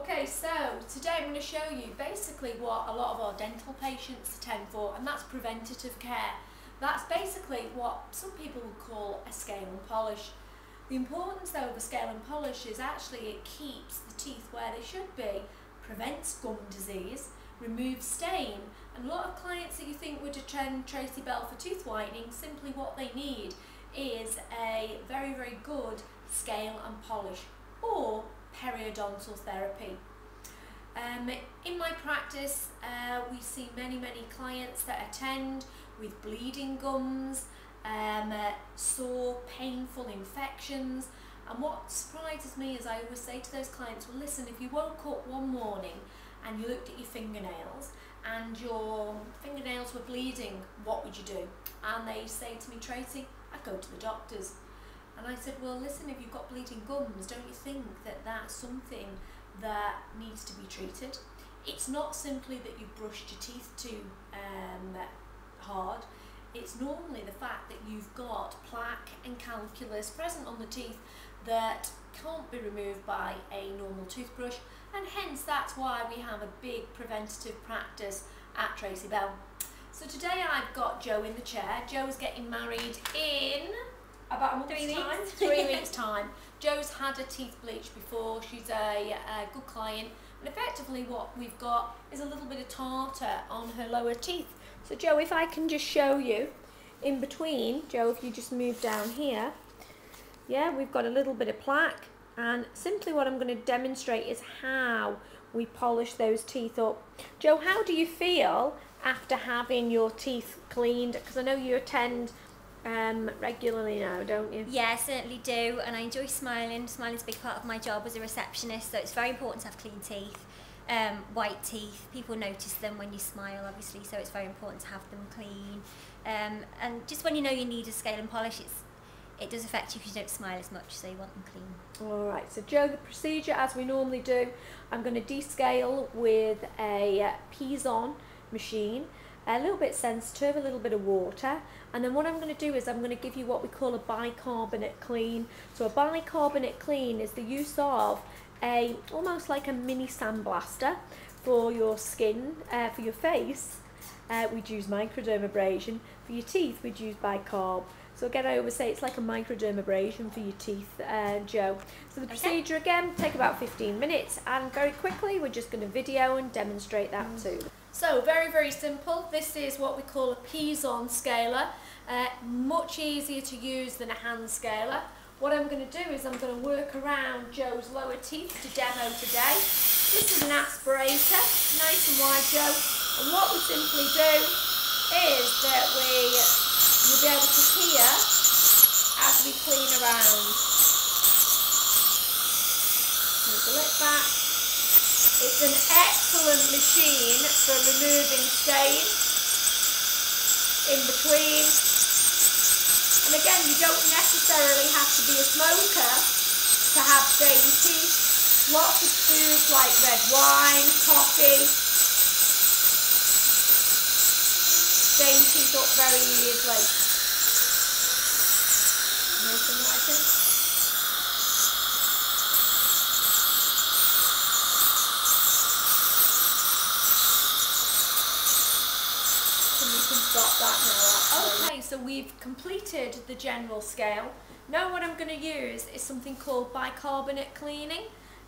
Okay, so today I'm going to show you basically what a lot of our dental patients attend for, and that's preventative care. That's basically what some people would call a scale and polish. The importance though of a scale and polish is actually it keeps the teeth where they should be, prevents gum disease, removes stain, and a lot of clients that you think would attend Tracey Bell for tooth whitening, simply what they need is a very, very good scale and polish or periodontal therapy. Um, in my practice, uh, we see many, many clients that attend with bleeding gums, um, uh, sore, painful infections. And what surprises me is I always say to those clients, well, listen, if you woke up one morning and you looked at your fingernails and your fingernails were bleeding, what would you do? And they say to me, Tracey, I'd go to the doctors. And I said, well, listen, if you've got bleeding gums, don't you think that that's something that needs to be treated? It's not simply that you've brushed your teeth too um, hard. It's normally the fact that you've got plaque and calculus present on the teeth that can't be removed by a normal toothbrush and hence that's why we have a big preventative practice at Tracey Bell. So today I've got Joe in the chair. Joe's getting married in about a month's Three time. weeks. Three weeks time. Joe's had a teeth bleach before. She's a, a good client. And effectively what we've got is a little bit of tartar on her lower teeth. So Joe, if I can just show you in between, Joe, if you just move down here, yeah, we've got a little bit of plaque. And simply what I'm going to demonstrate is how we polish those teeth up. Joe, how do you feel after having your teeth cleaned? Because I know you attend um, regularly now, don't you? Yeah, I certainly do, and I enjoy smiling. Smiling's a big part of my job as a receptionist, so it's very important to have clean teeth, um, white teeth. People notice them when you smile, obviously, so it's very important to have them clean. Um, and just when you know you need a scale and polish, it's it does affect you if you don't smile as much, so you want them clean. All right, so Joe, the procedure as we normally do, I'm going to descale with a uh, Piezon machine, a little bit sensitive, a little bit of water, and then what I'm going to do is I'm going to give you what we call a bicarbonate clean. So a bicarbonate clean is the use of a almost like a mini sandblaster for your skin, uh, for your face. Uh, we'd use microdermabrasion. For your teeth, we'd use bicarb. So again, I always say it's like a microdermabrasion for your teeth, uh, Joe. So the Okay. procedure again, take about 15 minutes and very quickly we're just going to video and demonstrate that too. So very, very simple. This is what we call a Piezon scaler. Uh, much easier to use than a hand scaler. What I'm going to do is I'm going to work around Joe's lower teeth to demo today. This is an aspirator, nice and wide, Joe. And what we simply do is that we you'll be able to hear as we clean around. Move lip back. It's an excellent machine for removing stain in between. And again, you don't necessarily have to be a smoker to have stained teeth. Lots of foods like red wine, coffee, stain teeth up very easily. Nice and whiten. And you can stop that now. Okay, so we've completed the general scale. Now what I'm going to use is something called bicarbonate cleaning.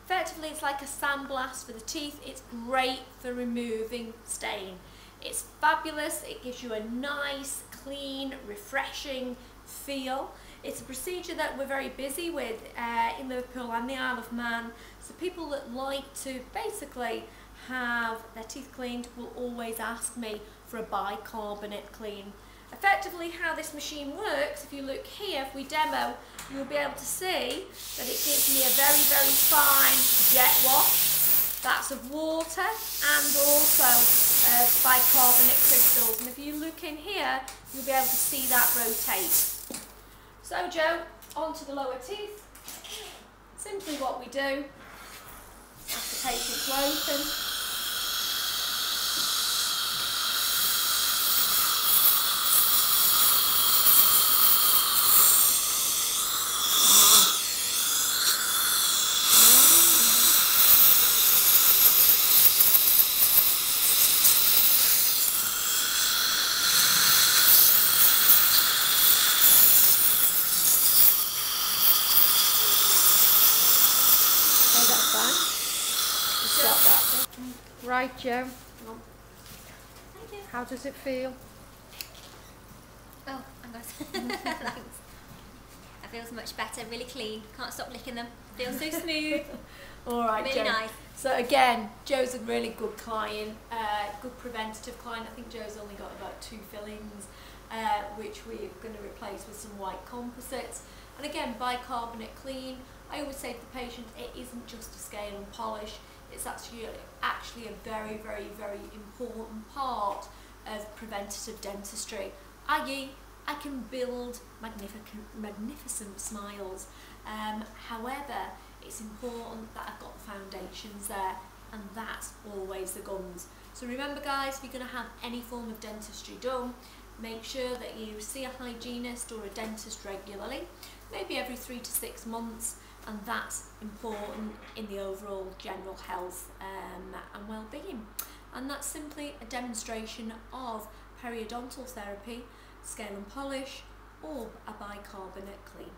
Effectively it's like a sandblast for the teeth. It's great for removing stain. It's fabulous. It gives you a nice, clean, refreshing feel. It's a procedure that we're very busy with uh, in Liverpool and the Isle of Man. So people that like to basically have their teeth cleaned will always ask me for a bicarbonate clean. Effectively how this machine works, if you look here, if we demo, you'll be able to see that it gives me a very, very fine jet wash. That's of water and also of bicarbonate crystals. And if you look in here, you'll be able to see that rotate. So Joe, onto the lower teeth. Simply what we do, ask the patient open. Right, Joe. Thank you. How does it feel? Oh, I'm good. Thanks. That feels much better, really clean. Can't stop licking them. Feels so smooth. All right, really Joe. nice. So again, Joe's a really good client, uh, good preventative client. I think Joe's only got about two fillings, uh, which we're going to replace with some white composites. And again, bicarbonate clean. I always say to the patient, it isn't just a scale and polish. It's actually actually a very, very, very important part of preventative dentistry. I.e., I can build magnificent, magnificent smiles. Um, however, it's important that I've got the foundations there, and that's always the guns. So remember, guys, if you're going to have any form of dentistry done, make sure that you see a hygienist or a dentist regularly, maybe every three to six months, and that's important in the overall general health um, and well-being. And that's simply a demonstration of periodontal therapy, scale and polish, or a bicarbonate clean.